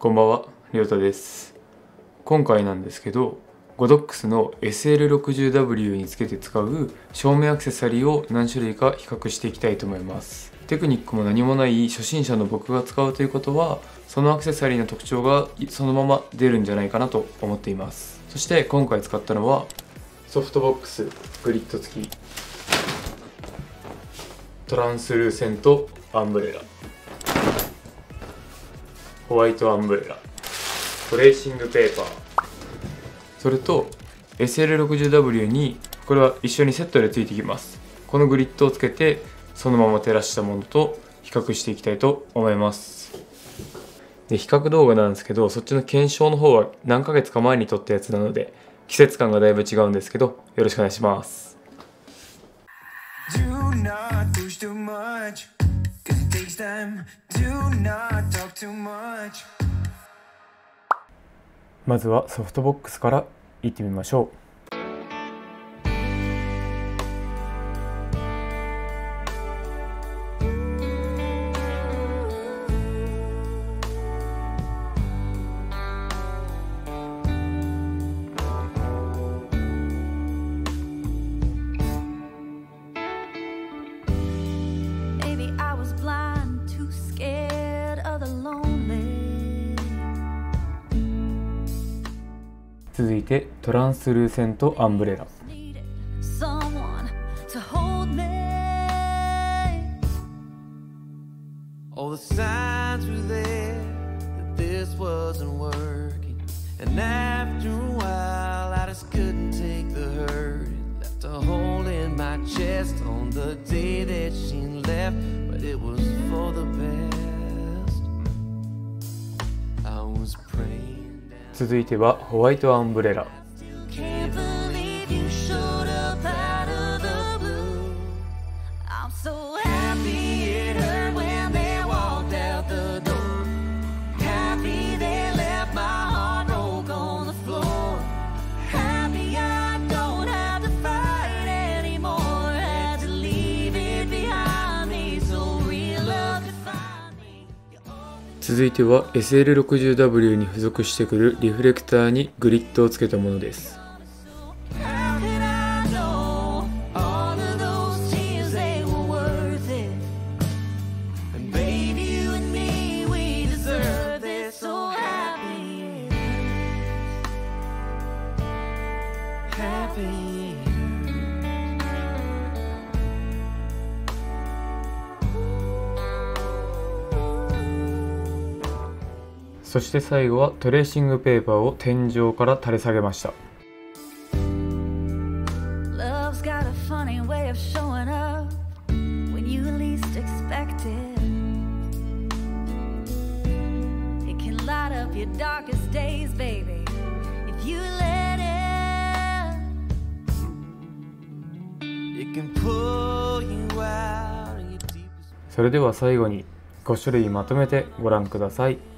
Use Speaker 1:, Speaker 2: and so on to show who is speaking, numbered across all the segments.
Speaker 1: こんばんは、りょうたです。今回なんですけど、ゴドックスの SL60W につけて使う照明アクセサリーを何種類か比較していきたいと思います。テクニックも何もない初心者の僕が使うということは、そのアクセサリーの特徴がそのまま出るんじゃないかなと思っています。そして今回使ったのは、ソフトボックスグリッド付きトランスルーセントアンブレラホワイトアンブレラトレーシングペーパーそれと SL60W にこれは一緒にセットでついてきますこのグリッドをつけてそのまま照らしたものと比較していきたいと思いますで比較動画なんですけどそっちの検証の方は何ヶ月か前に撮ったやつなので季節感がだいぶ違うんですけどよろしくお願いします
Speaker 2: Do not push too much. Cause it takes time.
Speaker 1: まずはソフトボックスからいってみましょう。続いてトランスルーセントアンブレラ続いてはホワイトアンブレラ。続いては SL60W に付属してくるリフレクターにグリッドをつけたものです。そして最後はトレーシングペーパーを天井から垂れ下げました。それでは最後に5種類まとめてご覧ください。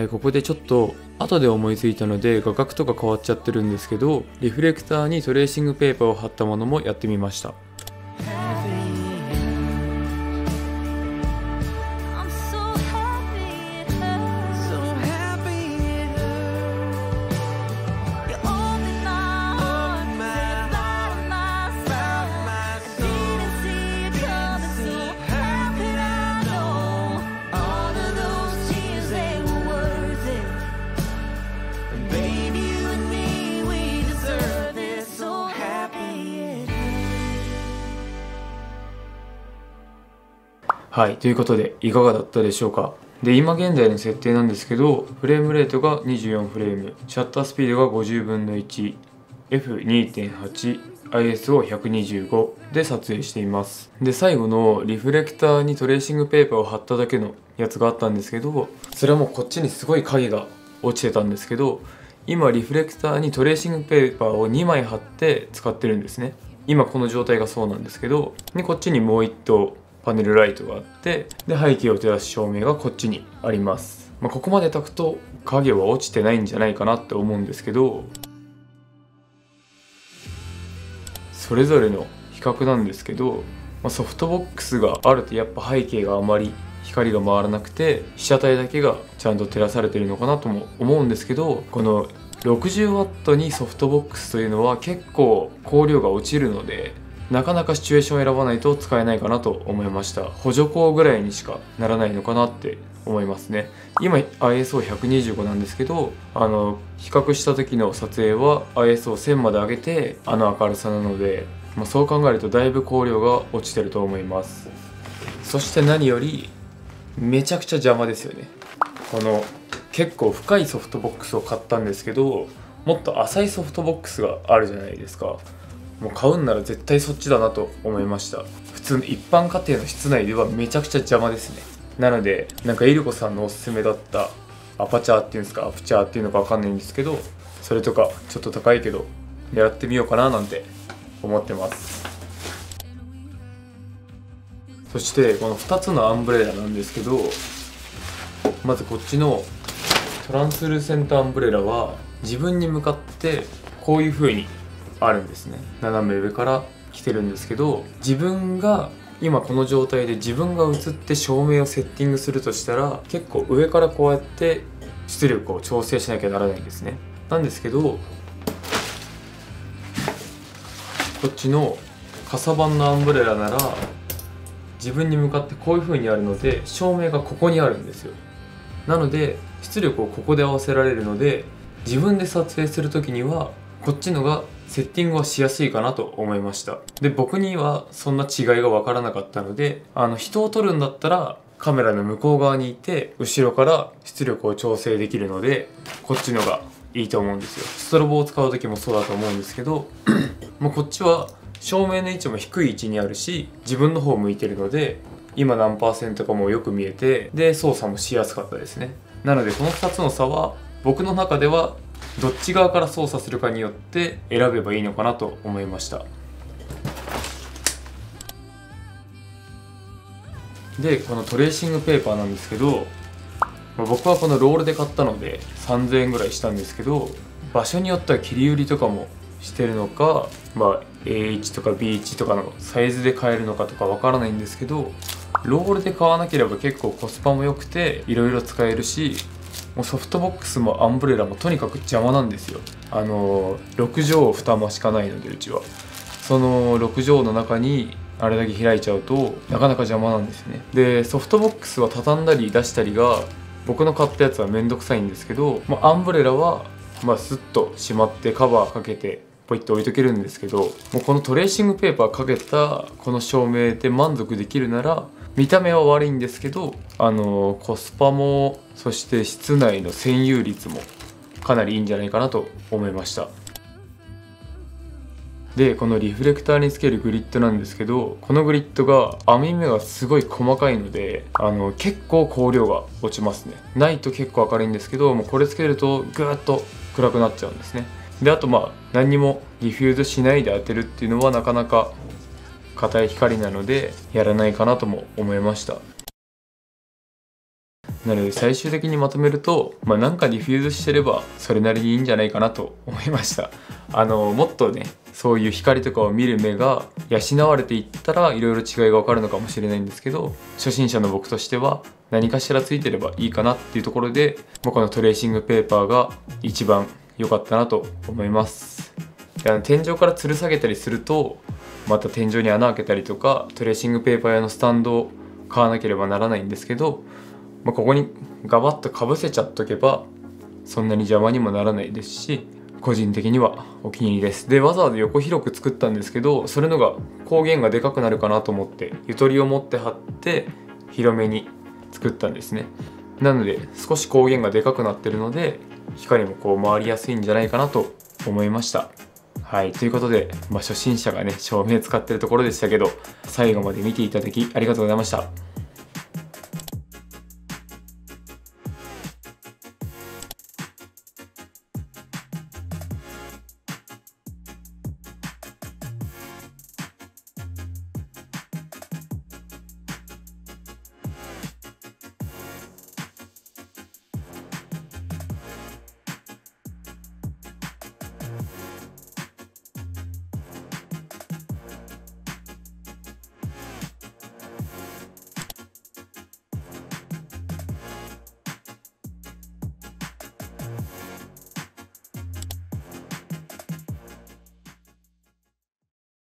Speaker 1: はいここでちょっと後で思いついたので画角とか変わっちゃってるんですけどリフレクターにトレーシングペーパーを貼ったものもやってみました。はいということでいかがだったでしょうか？で今現在の設定なんですけどフレームレートが24フレームシャッタースピードが50分の 1F2.8 ISO125 で撮影しています。で最後のリフレクターにトレーシングペーパーを貼っただけのやつがあったんですけどそれはもうこっちにすごい影が落ちてたんですけど今リフレクターにトレーシングペーパーを2枚貼って使ってるんですね。今この状態がそうなんですけどでこっちにもう1灯パネルライトがあってで背景を照らす照明がこっちにあります、まあ、ここまで焚くと影は落ちてないんじゃないかなって思うんですけどそれぞれの比較なんですけど、まあ、ソフトボックスがあるとやっぱ背景があまり光が回らなくて被写体だけがちゃんと照らされてるのかなとも思うんですけどこの 60W にソフトボックスというのは結構光量が落ちるのでなかなかシチュエーションを選ばないと使えないかなと思いました。補助光ぐらいにしかならないのかなって思いますね。今 ISO125 なんですけどあの比較した時の撮影は ISO1000 まで上げてあの明るさなので、まあ、そう考えるとだいぶ光量が落ちてると思います。そして何よりめちゃくちゃ邪魔ですよね。この結構深いソフトボックスを買ったんですけどもっと浅いソフトボックスがあるじゃないですか。もう買うんなら絶対そっちだなと思いました。普通の一般家庭の室内ではめちゃくちゃ邪魔ですね。なのでなんかイルコさんのおすすめだったアパチャーっていうんですかアプチャーっていうのか分かんないんですけどそれとかちょっと高いけど狙ってみようかななんて思ってます。そしてこの2つのアンブレラなんですけどまずこっちのトランスルーセントアンブレラは自分に向かってこういう風にあるんですね。斜め上から来てるんですけど自分が今この状態で自分が映って照明をセッティングするとしたら結構上からこうやって出力を調整しなきゃならないんですね。なんですけどこっちのカサバンのアンブレラなら自分に向かってこういう風にあるので照明がここにあるんですよ。なので出力をここで合わせられるので自分で撮影する時にはこっちのがセッティングはしやすいかなと思いました。で僕にはそんな違いが分からなかったのであの人を撮るんだったらカメラの向こう側にいて後ろから出力を調整できるのでこっちのがいいと思うんですよ。ストロボを使う時もそうだと思うんですけど もうこっちは照明の位置も低い位置にあるし自分の方向いてるので今何パーセントかもよく見えてで操作もしやすかったですね。なのでこの2つの差は僕の中ではどっち側から操作するかによって選べばいいのかなと思いました。でこのトレーシングペーパーなんですけど僕はこのロールで買ったので3000円ぐらいしたんですけど場所によっては切り売りとかもしてるのか、まあ、A1 とか B1 とかのサイズで買えるのかとかわからないんですけどロールで買わなければ結構コスパも良くていろいろ使えるしもうソフトボックスもアンブレラもとにかく邪魔なんですよ。あの6畳2間しかないのでうちは。その6畳の中にあれだけ開いちゃうとなかなか邪魔なんですね。でソフトボックスは畳んだり出したりが僕の買ったやつはめんどくさいんですけど、まあ、アンブレラはまあスッとしまってカバーかけてポイッと置いとけるんですけどもうこのトレーシングペーパーかけたこの照明で満足できるなら見た目は悪いんですけどあのコスパもそして室内の占有率もかなりいいんじゃないかなと思いました。でこのリフレクターにつけるグリッドなんですけどこのグリッドが網目がすごい細かいのであの結構光量が落ちますね。ないと結構明るいんですけどもうこれつけるとぐーっと暗くなっちゃうんですね。であとまあ何にもディフューズしないで当てるっていうのはなかなか硬い光なのでやらないかなとも思いました。なので最終的にまとめると、まあ、なんかディフューズしてればそれなりにいいんじゃないかなと思いました。あのもっとねそういう光とかを見る目が養われていったらいろいろ違いが分かるのかもしれないんですけど初心者の僕としては何かしらついてればいいかなっていうところで僕のトレーシングペーパーが一番良かったなと思います。であの天井から吊る下げたりするとまた天井に穴開けたりとかトレーシングペーパー用のスタンドを買わなければならないんですけど、まあ、ここにガバッとかぶせちゃっとけばそんなに邪魔にもならないですし個人的にはお気に入りです。でわざわざ横広く作ったんですけどそれのが光源がでかくなるかなと思ってゆとりを持って貼って広めに作ったんですね。なので少し光源がでかくなってるので光もこう回りやすいんじゃないかなと思いました。はい。ということで、まあ、初心者がね照明使ってるところでしたけど最後まで見ていただきありがとうございました。